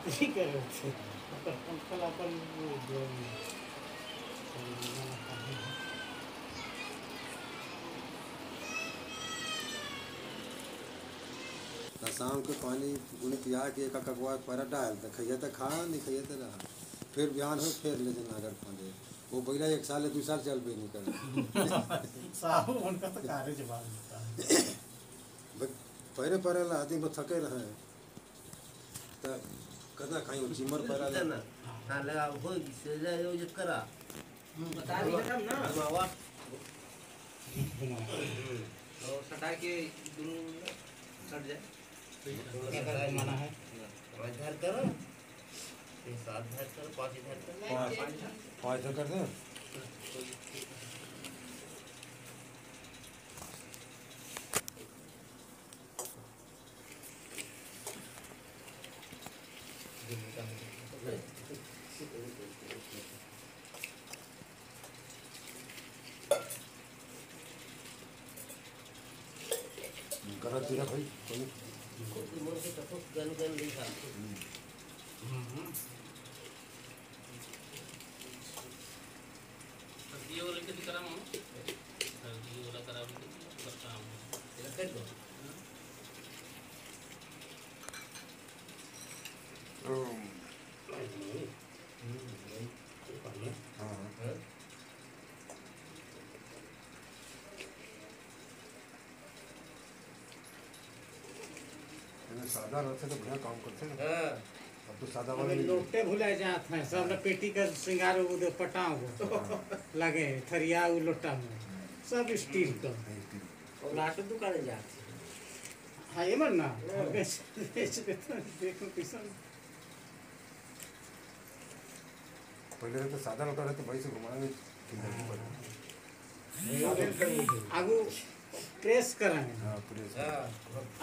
Uncle अपन तो शाम के पानी उन्हें पिया के एक ककवा पर डाल तो खइए तो खा नहीं खइए तो रहा। फिर बिहान हो फिर ले जाना अगर फांदे वो बैला एक साल दो साल चल पे नहीं कर। साहब उनका तो कार्य जवाब देता है। पहले पहले ला आदमी को थके रहे तो कदा खाई वो चिमर पर ना हाँ लगा हो से ले जो ये करा। बता दिया था ना। घुमावा और सटा के दोनों सट जाए। क्या करना मना है? पाँच धार करो। ये सात धार करो पाँच ही धार करो। पाँच तो कर दे। करत दिया भाई ये वाला किती करा मग ये वाला करा करता हूँ। कर दो हाँ हाँ ये सादा रहते तो बढ़िया काम करते हैं। हाँ। अब तो सादा वाले लोटे भुलाए जाते हैं सबने पेटी का श्रृंगार वो। पटाओ लगे थरिया वो लोटा में। सब स्टील का। और लास्ट दुकान जाते हाँ। ये मन ना हैं, देखो कैसा पहले तो सादा लोटा रहते भाई से घुमाने आगू प्रेस कराएँ हाँ प्रेस हाँ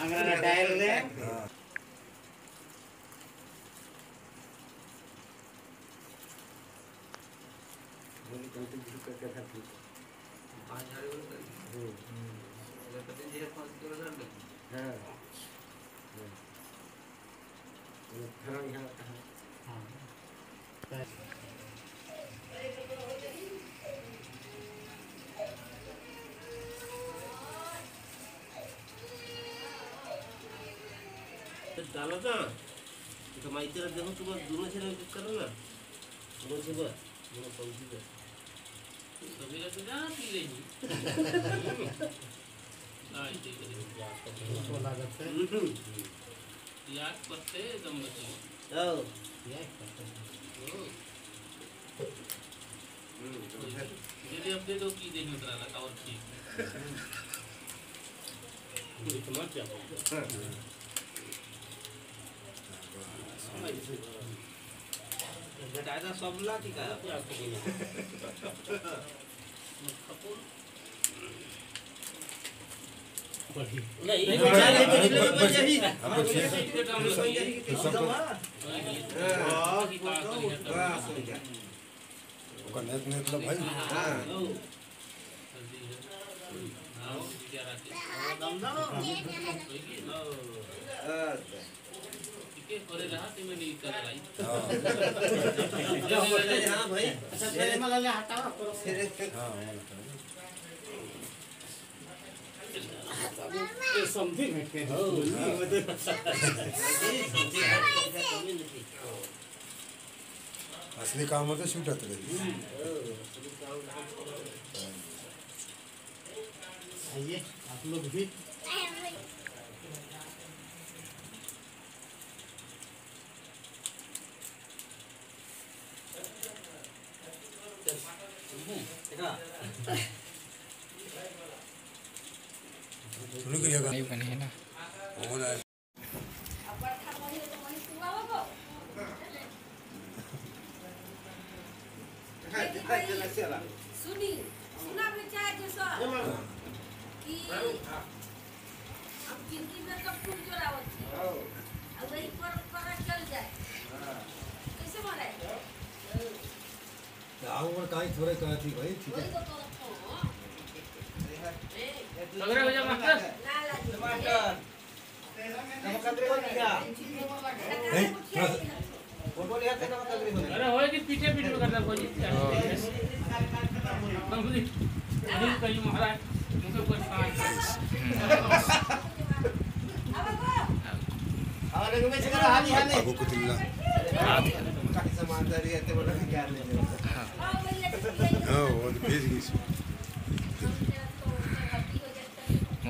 अंगना डायल ले हाँ बोली कंटी भी करके था? ठीक पाँच झाड़ी वाला कर। अगर कहते हैं पाँच किलो डाल दे हाँ। ये खड़ा यहाँ हाँ। डालो ना तो मैं तेरा देखो सुबह दोनों से कुछ करो ना दोनों सुबह दोनों पहुँची गए कभी तो जा पी रही हाँ इसे करें उसको लागत है याद पत्ते करते हैं। यदि अब दे दो की देने उतरा रहा और ठीक समझ क्या घटाया सब ला की का नहीं ओकर नेत नेत लो भाई हाँ असली काम होतं रे आइए आप लोग भी सुनी करिएगा नहीं बने हैं ना हो सुनी सुना विचार जैसा कि अब ज़िंदगी में कब फूल जोड़ावत थी अब वही पर पर चल जाए कैसे मरे आऊ पण काही थोडे कळती भाई ठीक तो हूँ लग रहा है भैया मास्टर ना लागी टमाटर नमक कदरे हो गया बोल बोल यार नमक कदरे अरे होए कि पीछे पीछे करना कोई समझी अभी कहीं महाराज मुझे कुछ और में से करा हाली हाली अगो कुतिला काफ़ी सामान है तो बोला क्या ले ले वो भेज गई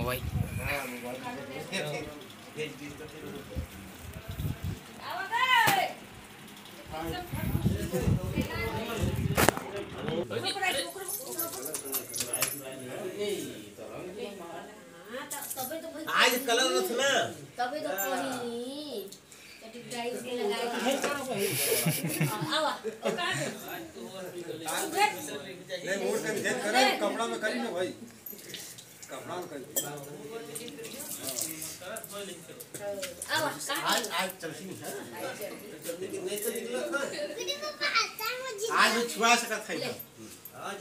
मोबाइल हाँ तो फिर आज कलर न ना। तबे तो ड्राइव के लगाए आवा नहीं मोड़ के करे कपड़ा में करी ना भाई कपड़ा में करी आवा कहाँ आज आज चलसी है तो आज छुआ सकत है आज